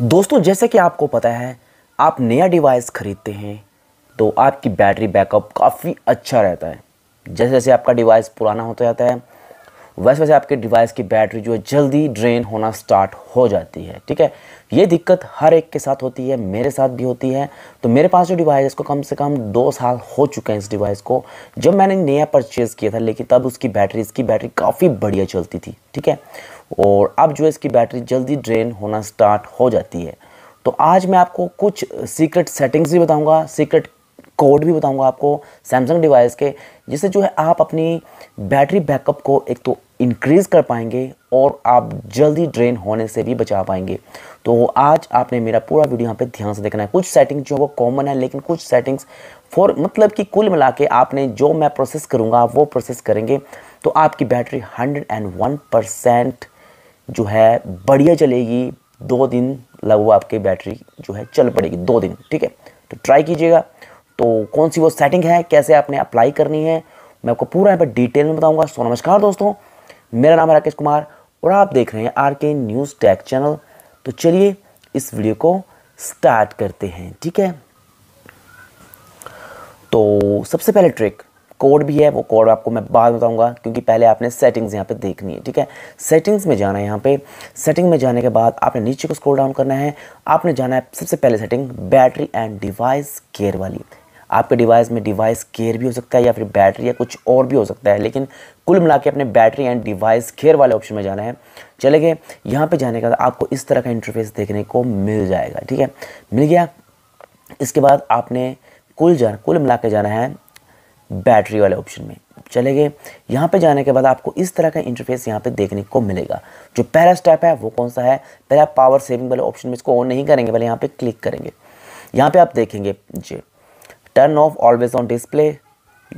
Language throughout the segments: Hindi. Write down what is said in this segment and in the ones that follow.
दोस्तों, जैसे कि आपको पता है, आप नया डिवाइस खरीदते हैं तो आपकी बैटरी बैकअप काफ़ी अच्छा रहता है। जैसे जैसे आपका डिवाइस पुराना होता जाता है, वैसे वैसे आपके डिवाइस की बैटरी जो है, जल्दी ड्रेन होना स्टार्ट हो जाती है, ठीक है? ये दिक्कत हर एक के साथ होती है, मेरे साथ भी होती है। तो मेरे पास जो डिवाइस है इसको कम से कम दो साल हो चुके हैं इस डिवाइस को, जब मैंने नया परचेज़ किया था, लेकिन तब उसकी बैटरी इसकी बैटरी काफ़ी बढ़िया चलती थी, ठीक है? और अब जो है इसकी बैटरी जल्दी ड्रेन होना स्टार्ट हो जाती है। तो आज मैं आपको कुछ सीक्रेट सेटिंग्स भी बताऊँगा, सीक्रेट कोड भी बताऊँगा आपको सैमसंग डिवाइस के, जिससे जो है आप अपनी बैटरी बैकअप को एक तो इंक्रीज़ कर पाएँगे और आप जल्दी ड्रेन होने से भी बचा पाएँगे। तो आज आपने मेरा पूरा वीडियो यहाँ पे ध्यान से देखना है। कुछ सेटिंग्स जो वो कॉमन है, लेकिन कुछ सेटिंग्स फॉर मतलब कि कुल मिला के आपने जो मैं प्रोसेस करूँगा वो प्रोसेस करेंगे। तो आपकी battery hundred and one percent जो है, बढ़िया चलेगी। दो दिन लगभग आपकी बैटरी जो है, चल पड़ेगी। दो दिन, ठीक है? तो ट्राई कीजिएगा। तो कौन सी वो सेटिंग है? कैसे आपने अप्लाई करनी है? मैं आपको पूरा यहाँ पर डिटेल में बताऊँगा। सो नमस्कार दोस्तों। मेरा नाम है राकेश कुमार और आप देख रहे हैं आर के न्यूज़ टैक चैनल तो चलिए इस वीडियो को स्टार्ट करते हैं, ठीक है? तो सबसे पहले ट्रिक कोड भी है, वो कोड आपको मैं बाद बताऊँगा, क्योंकि पहले आपने सेटिंग्स यहाँ पे देखनी है, ठीक है? सेटिंग्स में जाना है यहाँ पे। सेटिंग में जाने के बाद आपने नीचे को स्क्रॉल डाउन करना है। आपने जाना है सबसे पहले setting battery and device care वाली। आपके डिवाइस में डिवाइस केयर भी हो सकता है या फिर बैटरी या कुछ और भी हो सकता है, लेकिन कुल मिला के अपने बैटरी एंड डिवाइस केयर वाले ऑप्शन में जाना है। चले गए, यहाँ पे जाने के बाद आपको इस तरह का इंटरफेस देखने को मिल जाएगा, ठीक है? मिल गया। इसके बाद आपने कुल जाना कुल मिला के जाना है बैटरी वाले ऑप्शन में। चले गए। यहाँ पे जाने के बाद आपको इस तरह का इंटरफेस यहाँ पे देखने को मिलेगा। जो पहला स्टेप है, वो कौन सा है? पहले पावर सेविंग वाले ऑप्शन में इसको ऑन नहीं करेंगे पहले यहाँ पे क्लिक करेंगे। यहाँ पे आप देखेंगे, जी। Turn off always on display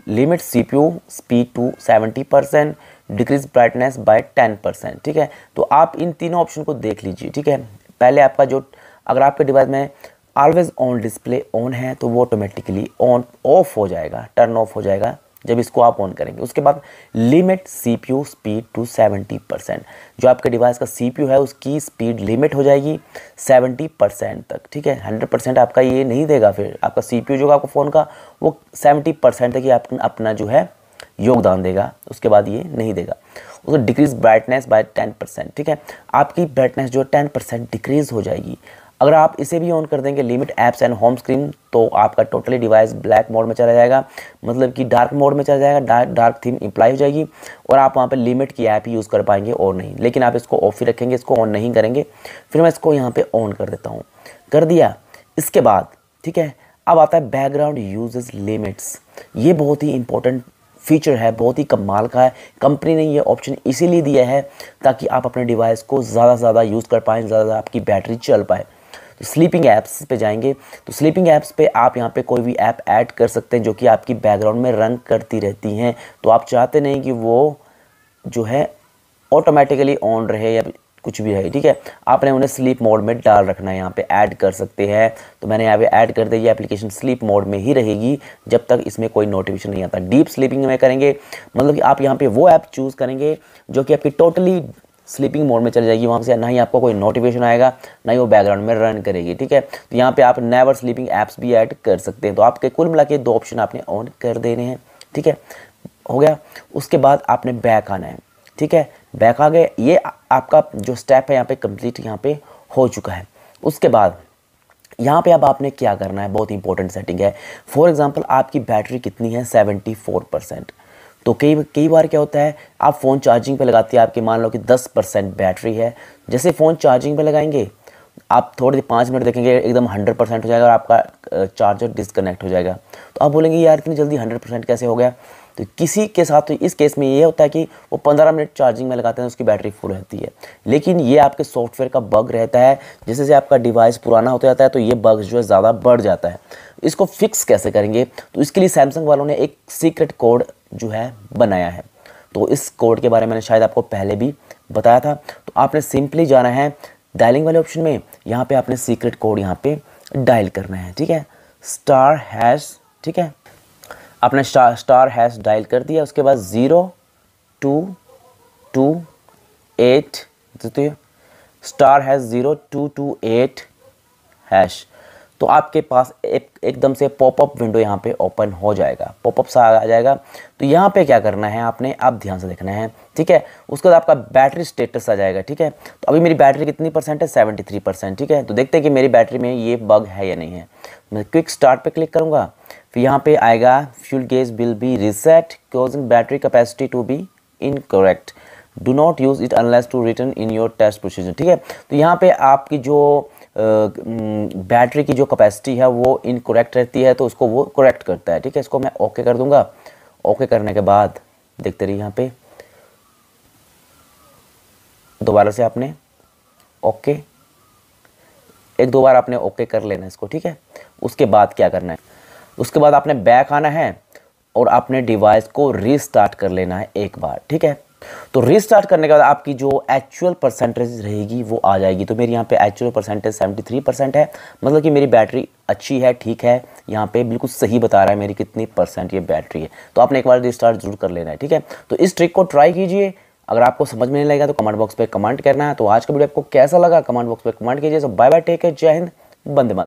limit C P U speed to seventy percent decrease brightness by ten percent ठीक है? तो आप इन तीनों ऑप्शन को देख लीजिए, ठीक है? पहले आपका जो, अगर आपके डिवाइस में ऑलवेज ऑन डिस्प्ले ऑन है तो वो ऑटोमेटिकली ऑन ऑफ़ हो जाएगा टर्न ऑफ़ हो जाएगा, जब इसको आप ऑन करेंगे। उसके बाद limit CPU speed to 70 percent जो आपके डिवाइस का सीपीयू है, उसकी स्पीड लिमिट हो जाएगी 70 परसेंट तक, ठीक है? 100 परसेंट आपका ये नहीं देगा फिर। आपका सीपीयू जो आपका फ़ोन का, वो 70 परसेंट तक ही आप, अपना जो है, योगदान देगा। उसके बाद ये नहीं देगा। उसको decrease brightness by ten percent ठीक है? आपकी ब्राइटनेस जो 10 परसेंट डिक्रीज हो जाएगी। अगर आप इसे भी ऑन कर देंगे limit apps and home screen तो आपका टोटली डिवाइस ब्लैक मोड में चला जाएगा। मतलब कि डार्क मोड में चला जाएगा डार्क डार्क थीम अप्लाई हो जाएगी और आप वहाँ पर लिमिट की ऐप यूज़ कर पाएँगे और नहीं। लेकिन आप इसको ऑफ़ ही रखेंगे, इसको ऑन नहीं करेंगे। फिर मैं इसको यहाँ पर ऑन कर देता हूँ। कर दिया। इसके बाद, ठीक है, अब आता है बैकग्राउंड यूजेस लिमिट्स ये बहुत ही इंपॉर्टेंट फीचर है, बहुत ही कमाल का है। कंपनी ने ये ऑप्शन इसीलिए दिया है ताकि आप अपने डिवाइस को ज़्यादा से ज़्यादा यूज़ कर पाएँ, ज़्यादा आपकी बैटरी चल पाए। स्लीपिंग ऐप्स पे जाएँगे। तो स्लीपिंग ऐप्स पे आप यहाँ पे कोई भी ऐप ऐड कर सकते हैं जो कि आपकी बैकग्राउंड में रन करती रहती हैं। तो आप चाहते नहीं कि वो जो है ऑटोमेटिकली ऑन रहे या कुछ भी रहे, ठीक है? आपने उन्हें स्लीप मोड में डाल रखना है, यहाँ पे ऐड कर सकते हैं। तो मैंने यहाँ पे ऐड कर दिया एप्लीकेशन स्लीप मोड में ही रहेगी, जब तक इसमें कोई नोटिफिकेशन नहीं आता। डीप स्लीपिंग में करेंगे मतलब कि आप यहाँ पे वो ऐप चूज़ करेंगे जो कि आपकी टोटली स्लीपिंग मोड में चल जाएगी, वहाँ से ना ही आपको कोई नोटिफिकेशन आएगा, ना ही वो बैकग्राउंड में रन करेगी, ठीक है? तो यहाँ पे आप नेवर स्लीपिंग ऐप्स भी ऐड कर सकते हैं। तो आपके कुल मिला के दो ऑप्शन आपने ऑन कर देने हैं, ठीक है? हो गया। उसके बाद आपने बैक आना है, ठीक है? बैक आ गए। ये आपका जो स्टेप है यहाँ पे कंप्लीट यहाँ पे हो चुका है। उसके बाद यहाँ पे अब आपने क्या करना है? बहुत इंपॉर्टेंट सेटिंग है। फॉर एग्जांपल आपकी बैटरी कितनी है? 74 परसेंट तो कई कई बार क्या होता है, आप फ़ोन चार्जिंग पे लगाते हैं, आपकी मान लो कि 10 परसेंट बैटरी है। जैसे फ़ोन चार्जिंग पे लगाएँगे, आप थोड़े पाँच मिनट देखेंगे, एकदम हंड्रेड परसेंट हो जाएगा और आपका चार्जर डिसकनेक्ट हो जाएगा। तो आप बोलेंगे, यार, इतनी जल्दी हंड्रेड परसेंट कैसे हो गया? तो किसी के साथ तो इस केस में ये होता है कि वो पंद्रह मिनट चार्जिंग में लगाते हैं, उसकी बैटरी फुल रहती है। लेकिन ये आपके सॉफ्टवेयर का बग रहता है, जैसे जैसे आपका डिवाइस पुराना होता जाता है तो ये बग जो है ज़्यादा बढ़ जाता है। इसको फिक्स कैसे करेंगे? तो इसके लिए सैमसंग वालों ने एक सीक्रेट कोड जो है बनाया है। तो इस कोड के बारे में मैंने शायद आपको पहले भी बताया था। तो आपने सिंपली जाना है डायलिंग वाले ऑप्शन में, यहाँ पे आपने सीक्रेट कोड यहाँ पे डायल करना है, ठीक है? स्टार हैश ठीक है? आपने स्टार हैश डायल कर दिया, उसके बाद zero two two eight star hash zero two two eight hash तो आपके पास एक, एकदम से पॉपअप विंडो यहाँ पे ओपन हो जाएगा। पॉपअप सा आ जाएगा। तो यहाँ पे क्या करना है आपने? आप ध्यान से देखना है, ठीक है? उसके बाद आपका बैटरी स्टेटस आ जाएगा, ठीक है? तो अभी मेरी बैटरी कितनी परसेंट है? सेवेंटी थ्री परसेंट ठीक है? तो देखते हैं कि मेरी बैटरी में ये बग है या नहीं है। मैं क्विक स्टार्ट पर क्लिक करूँगा। फिर यहाँ पे आएगा fuel gauge will be reset causing battery capacity to be incorrect do not use it unless to return in your test procedure ठीक है? तो यहाँ पे आपकी जो बैटरी की जो कैपेसिटी है वो इनकोरेक्ट रहती है तो उसको वो करेक्ट करता है, ठीक है? इसको मैं ओके कर दूँगा। ओके करने के बाद देखते रहिए यहाँ पे। दोबारा से आपने ओके एक दो बार आपने ओके कर लेना इसको, ठीक है? उसके बाद क्या करना है? उसके बाद आपने बैक आना है और अपने डिवाइस को रीस्टार्ट कर लेना है एक बार, ठीक है? तो रीस्टार्ट करने के बाद आपकी जो एक्चुअल परसेंटेज रहेगी वो आ जाएगी। तो मेरी यहाँ पे एक्चुअल परसेंटेज 73 परसेंट है। मतलब कि मेरी बैटरी अच्छी है, ठीक है? यहाँ पे बिल्कुल सही बता रहा है मेरी कितनी परसेंट ये बैटरी है। तो आपने एक बार रिस्टार्ट ज़रूर कर लेना है, ठीक है? तो इस ट्रिक को ट्राई कीजिए। अगर आपको समझ में नहीं लगेगा तो कमेंट बॉक्स पर कमेंट करना है। तो आज का वीडियो आपको कैसा लगा? कमेंट बॉक्स पर कमेंट कीजिए। बाय बाय टेक है जय हिंद बंदे